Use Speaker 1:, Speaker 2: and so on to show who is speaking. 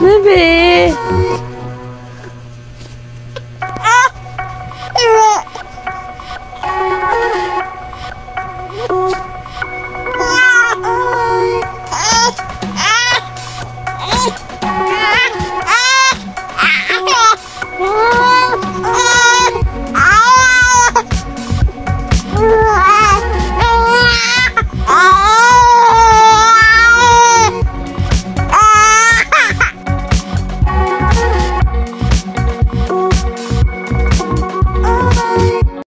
Speaker 1: Bebe!